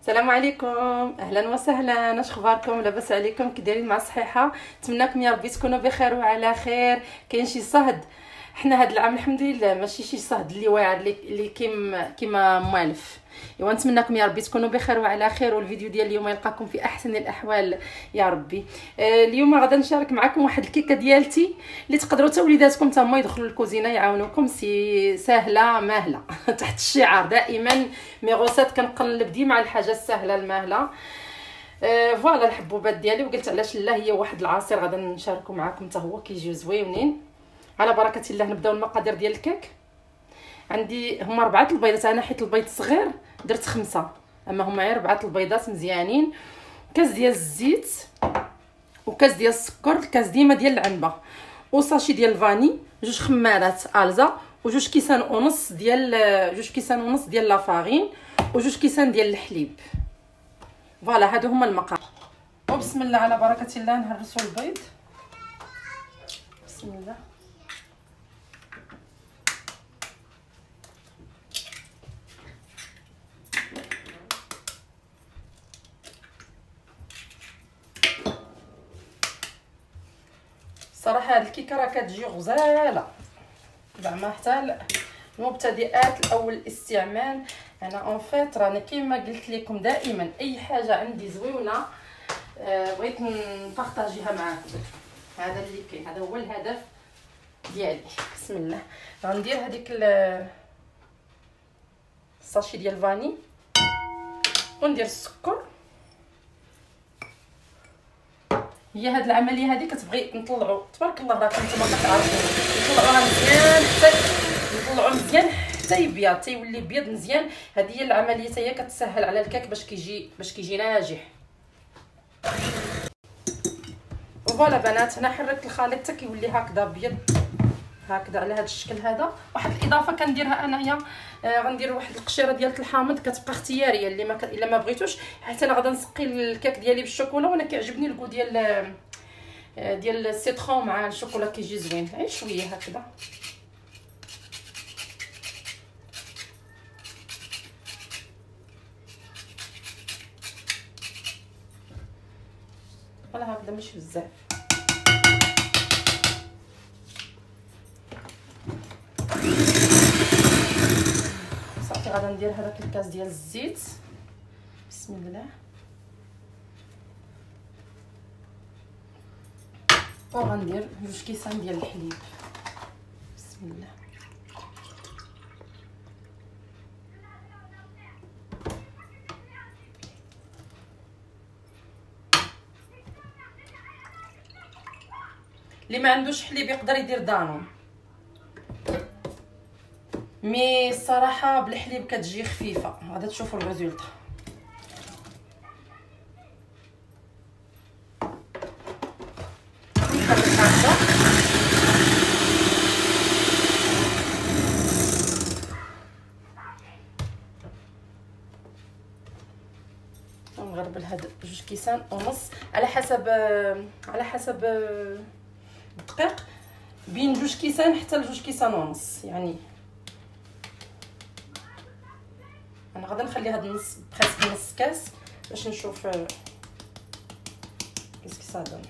السلام عليكم. أهلا وسهلا. أش أخباركم؟ لاباس عليكم؟ كي دايرين مع الصحيحة. نتمنىكم يا ربي تكونوا بخير وعلى خير. كاين شي صهد؟ حنا هاد العام الحمد لله ماشي شي صهد اللي واعر اللي كيما كيما موالف. ايوا نتمنىكم يا ربي تكونوا بخير وعلى خير والفيديو ديال اليوم يلقاكم في أحسن الأحوال يا ربي. آه اليوم غادا نشارك معكم واحد الكيكة ديالتي اللي تقدروا حتى وليداتكم تما يدخلوا الكوزينه يعاونوكم. c'est سهلة ماهله تحت الشعار دائما. mes recettes كنقلب ديما على الحاجة السهلة الماهله آه voilà الحبوبات ديالي وقلت علاش لا هي واحد العصير غادا نشاركو معكم حتى هو كيجيو زويونين على بركة الله نبداو المقادير ديال الكيك. عندي هما اربعه البيضات أنا حيت البيض صغير درت خمسة. أما هما غير اربعه البيضات مزيانين. كاس ديال الزيت وكاس ديال السكر كاس ديما ديال العنبة. و sachet ديال ال vanille جوج خمارات الزا وجوج كيسان ونص ديال جوج كيسان ونص ديال لافارين وجوج كيسان ديال الحليب. فوالا هادو هما المقادير. وبسم الله على بركة الله نهرسوا البيض. بسم الله. صراحة هاد الكيكة راه كتجي غزالة. زعما حتى المبتدئات الأول الاستعمال. أنا en fait راني كيما قلت لكم دائما أي حاجة عندي زويونه آه بغيت نبارطاجيها معاكم. هذا اللي كاين هذا هو الهدف ديالي. بسم الله. غندير هذيك ال sachet ديال ال vanille وندير السكر. هي هاد العملية هذه كتبغي نطلعوا تبارك الله راكم نتوما كتعرفوا نطلعوها مزيان حتى نطلعوا مزيان حتى يبيض حتى يولي بيض مزيان. هذه هي العملية هي كتسهل على الكيك باش كيجي باش كيجي ناجح. وفوالا بنات هنا حركت الخليط حتى كيولي هكذا ابيض هكذا على هذا الشكل هذا. واحد الإضافة كنديرها أنايا آه غندير واحد القشيرة ديال الحامض كتبقى اختيارية اللي ما ك... إلا ما بغيتوش. حتى أنا غادا نسقي الكيك ديالي بالشوكولا وأنا كيعجبني الكو ديال آه ديال السيترون مع الشوكولا كيجي زوين. غير شوية هكذا. ولا هكذا مش بزاف. غادا ندير هذاك الكاس ديال الزيت. بسم الله. وغندير جوج كيسان ديال الحليب. بسم الله. اللي ما عندوش حليب يقدر يدير دانون مي الصراحه بالحليب كتجي خفيفة. غادا تشوفوا الريزولطا نغربل هاد جوج كيسان ونص. على حسب على حسب الدقيق. بين جوج كيسان حتى لجوج كيسان ونص. يعني أنا غادا نخلي هاد النص presque نص كاس باش نشوف qu'est-ce que ça donne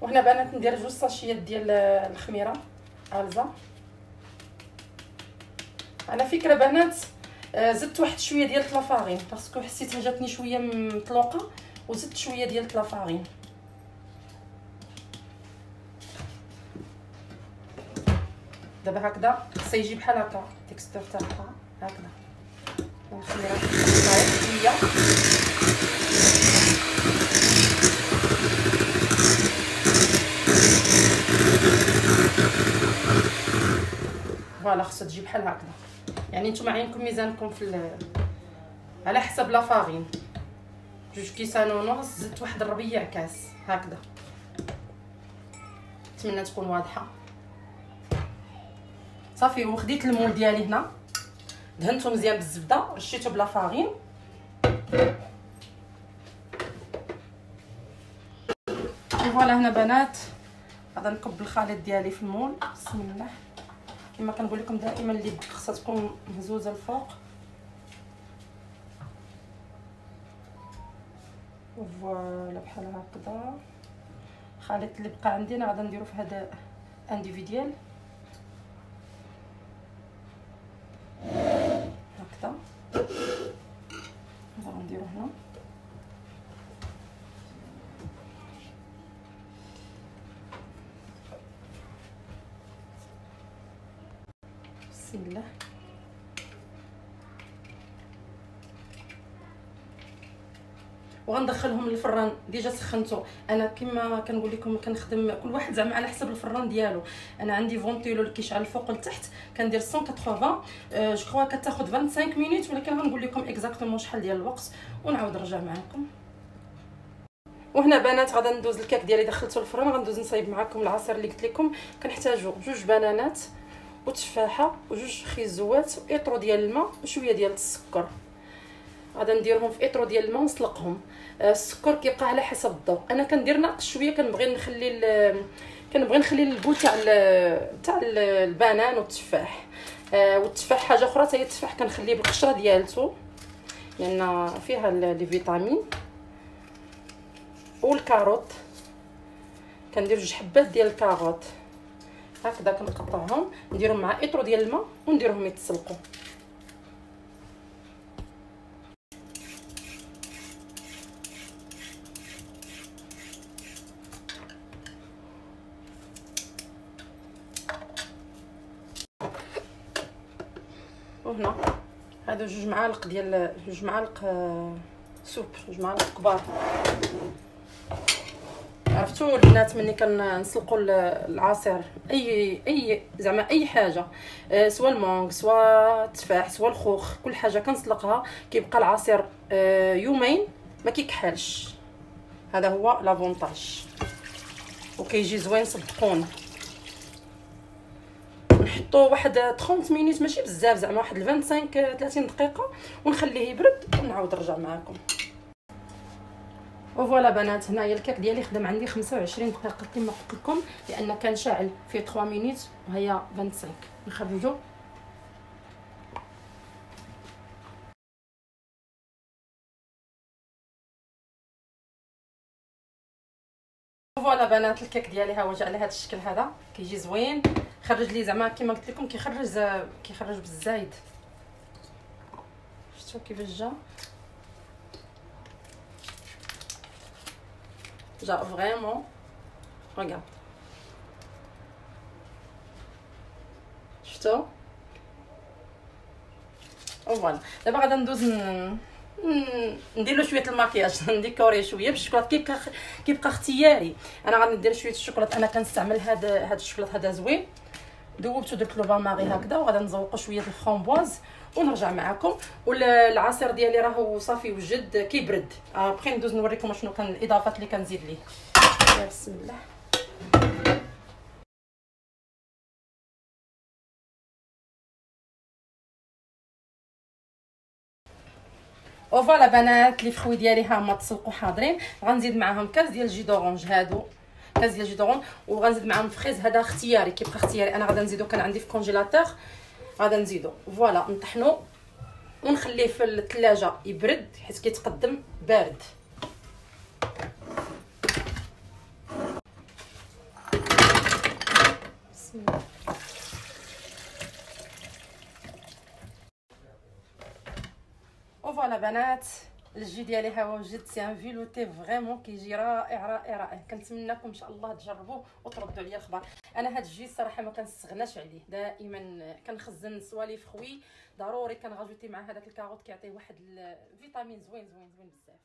وهنا بنات ندير جوج ساشيات ديال الخميرة الزا على فكرة بنات آه، زدت واحد شوية ديال la farine parce que حسيتها جاتني شوية مطلوقة وزدت شوية ديال la farine دابا هكذا سيجي بحال هكا ال texture تاعها هكذا. voilà خصها تجي بحال هكذا يعني نتوما عينكم ميزانكم في على حسب la farine جوج كيسان ونص زدت واحد الربيع كاس هكذا نتمنى تكون واضحه صافي وخديت ال moule ديالي هنا. دهنته مزيان بالزبدة رشيته ب la farine. voilà هنا بنات غادا نكب الخليط ديالي في المول. بسم الله. كما كنقول لكم دائما اليد خصها تكون مهزوزة الفوق. فوالا بحال هكذا. الخليط اللي بقى عندنا غادا نديرو في هذا انديفيديال هكذا غادي نديرو هنا بسم الله. وغندخلهم للفران déjà سخنته أنا كما كنقول لكم كنخدم كل واحد زعما على حسب الفران ديالو. أنا عندي ventilo اللي كيشعل الفوق لتحت كندير 180 أه je crois كتاخذ 25 minutes ولكن غنقول لكم exactement شحال ديال الوقت. ونعاود نرجع معكم وهنا بنات غادا ندوز الكاك ديالي دخلته الفران. غندوز نصايب معكم العصير اللي قلت لكم. كنحتاجو جوج بنانات. وتفاحه وجوج خيزوات واطرو ديال الماء وشويه ديال السكر. غادا نديرهم في إطرو ديال الماء ونسلقهم آه، السكر كيبقى على حسب الذوق أنا كندير ناقص شوية كنبغي نخلي كنبغي نخلي البو تاع تاع البنان والتفاح آه، والتفاح حاجة أخرى حتى التفاح كنخليه بالقشرة ديالته لأن فيها لي فيتامين. والكاروت كندير جوج حبات ديال الكاروت. هكذا كنقطعهم نديرهم مع إطرو ديال الماء ونديرهم يتسلقوا وهنا هادو جوج معالق ديال جوج معالق آه، soupe جوج معالق كبار. عرفتوا البنات ملي كنسلقوا العصير. اي اي زعما أي حاجة. آه، سواء ال mangue سواء التفاح سواء الخوخ كل حاجة كنسلقها. كيبقى العصير آه، يومين ما كيكحلش. هذا هو l'avantage وكيجي زوين صدقوني نحطو واحد 30 minutes ماشي بزاف زعما واحد 25 30 دقيقة ونخليه يبرد ونعاود نرجع معكم و voilà بنات هنايا الكيك ديالي خدم عندي 25 دقيقة كما قلت لكم لأن كان شاعل فيه 3 minutes وهي 25 نخرجو voilà بنات الكيك ديالي ها هو جا على هذا الشكل هذا. كيجي زوين. خرج لي زعما كما قلت لكم كيخرج كيخرج بالزايد. شفتوا كيفاش جا؟ جا vraiment regarde شفتوا voilà دابا غادا ندوز ندير له شوية الماكياج نديكوري شوية بالشوكولات كيبقى كيبقى اختياري أنا غادي ندير شوية الشوكولات أنا كنستعمل هذا هذا الشوكولات هذا زوين ذوبته درت له ماغي هكذا وغادي نزوقو شوية الفرامبواز ونرجع معكم والعصير ديالي راهو صافي وجد كيبرد. ابخي ندوز نوريكم شنو كان الإضافات اللي كنزيد ليه. بسم الله. و voilà بنات لي فخوي ديالي ها هما تسلقوا حاضرين غنزيد معاهم كاس ديال ال jus d'orange هادو كاس ديال ال jus d'orange وغنزيد معاهم فريز. هذا اختياري كيبقى اختياري. أنا غادا نزيدو كان عندي في congélateur غادا نزيدو. voilà نطحنو ونخليه في الثلاجة يبرد حيت كيتقدم بارد. بسم الله. و voilà بنات. ال jus ديالي ها هو جد c'est un velouté vraiment كيجي رائع رائع رائع. كنتمنىكم إن شاء الله تجربوه وتردوا عليا الخبر أنا هاد ال jus الصراحه ما كنستغناش عليه. دائما كنخزن سواليف خوي. ضروري كنغاجوتي مع هذاك ال carotte كيعطي واحد الفيتامين زوين زوين زوين بزاف.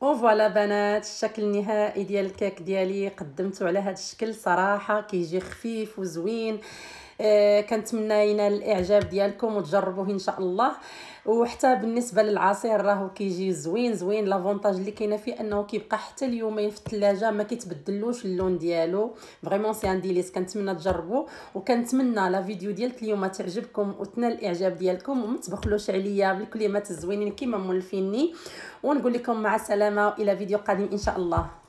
و voilà بنات الشكل النهائي ديال الكيك ديالي قدمته على هذا الشكل صراحة كيجي خفيف وزوين كنتمنى ينال الإعجاب ديالكم وتجربوه إن شاء الله. وحتى بالنسبة للعصير راهو كيجي زوين زوين. l'avantage اللي كاينة فيه أنه كيبقى حتى اليومين في الثلاجة ما كيتبدلوش اللون ديالو. vraiment c'est un délice كنتمنى تجربوا وكنتمنى la vidéo ديالك اليوم تعجبكم وتنال الإعجاب ديالكم. وما تبخلوش عليا بالكلمات الزوينين كيما مولفيني. ونقول لكم مع السلامة. إلى فيديو قادم إن شاء الله.